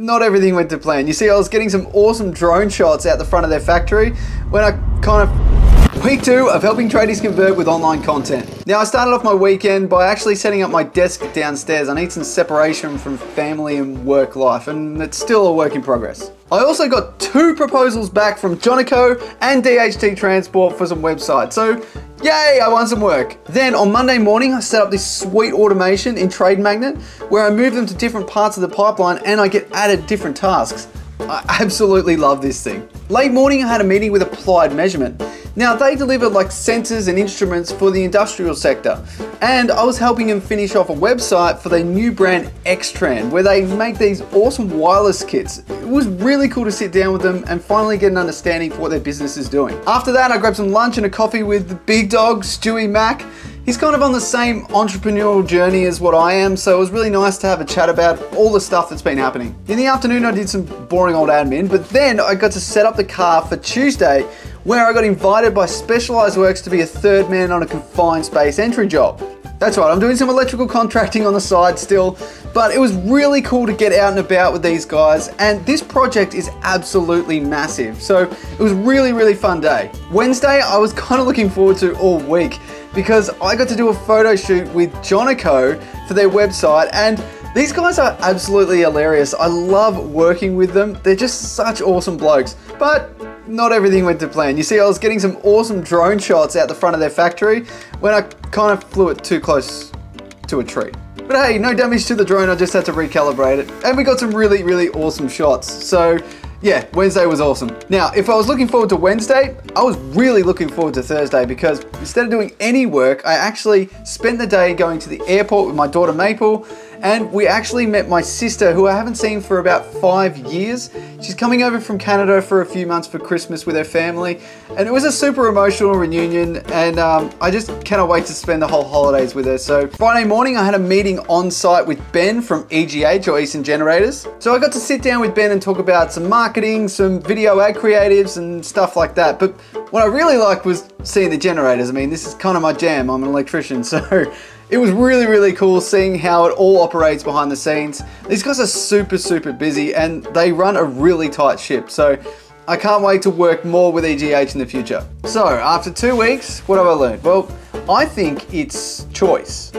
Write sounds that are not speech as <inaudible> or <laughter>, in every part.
not everything went to plan. You see, I was getting some awesome drone shots out the front of their factory when I kind of Week two of helping tradies convert with online content. Now I started off my weekend by actually setting up my desk downstairs. I need some separation from family and work life and it's still a work in progress. I also got two proposals back from Jonaco and DHT Transport for some websites. So Yay, I won some work. Then on Monday morning, I set up this sweet automation in Trade Magnet where I move them to different parts of the pipeline and I get added different tasks. I absolutely love this thing. Late morning, I had a meeting with Applied Measurement. Now, they deliver like sensors and instruments for the industrial sector, and I was helping them finish off a website for their new brand Xtran, where they make these awesome wireless kits. It was really cool to sit down with them and finally get an understanding for what their business is doing. After that, I grabbed some lunch and a coffee with the big dog, Stewie Mack. He's kind of on the same entrepreneurial journey as what I am, so it was really nice to have a chat about all the stuff that's been happening. In the afternoon, I did some boring old admin, but then I got to set up the car for Tuesday, where I got invited by Specialized Works to be a third man on a confined space entry job. That's right, I'm doing some electrical contracting on the side still, but it was really cool to get out and about with these guys, and this project is absolutely massive, so it was really, really fun day. Wednesday, I was kind of looking forward to all week, because I got to do a photo shoot with Jonaco for their website and these guys are absolutely hilarious. I love working with them. They're just such awesome blokes. But not everything went to plan. You see, I was getting some awesome drone shots out the front of their factory when I kind of flew it too close to a tree. But hey, no damage to the drone, I just had to recalibrate it. And we got some really, really awesome shots. So yeah, Wednesday was awesome. Now, if I was looking forward to Wednesday, I was really looking forward to Thursday because instead of doing any work, I actually spent the day going to the airport with my daughter Maple and we actually met my sister who I haven't seen for about five years. She's coming over from Canada for a few months for Christmas with her family and it was a super emotional reunion and um, I just cannot wait to spend the whole holidays with her. So Friday morning I had a meeting on site with Ben from EGH or Eastern Generators. So I got to sit down with Ben and talk about some marketing, some video ad creatives and stuff like that. But what I really liked was seeing the generators. I mean, this is kind of my jam. I'm an electrician, <laughs> so it was really, really cool seeing how it all operates behind the scenes. These guys are super, super busy and they run a really tight ship. So I can't wait to work more with EGH in the future. So after two weeks, what have I learned? Well, I think it's choice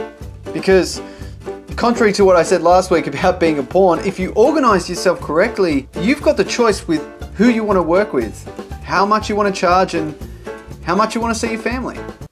because contrary to what I said last week <laughs> about being a pawn, if you organize yourself correctly, you've got the choice with who you want to work with, how much you want to charge and how much you want to see your family.